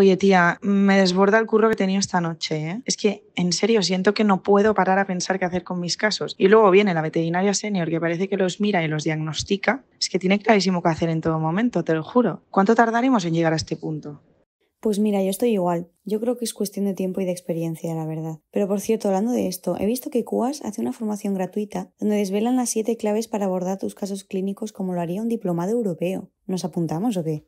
Oye, tía, me desborda el curro que he tenido esta noche. ¿eh? Es que, en serio, siento que no puedo parar a pensar qué hacer con mis casos. Y luego viene la veterinaria senior que parece que los mira y los diagnostica. Es que tiene clarísimo qué hacer en todo momento, te lo juro. ¿Cuánto tardaremos en llegar a este punto? Pues mira, yo estoy igual. Yo creo que es cuestión de tiempo y de experiencia, la verdad. Pero por cierto, hablando de esto, he visto que CUAS hace una formación gratuita donde desvelan las siete claves para abordar tus casos clínicos como lo haría un diplomado europeo. ¿Nos apuntamos o qué?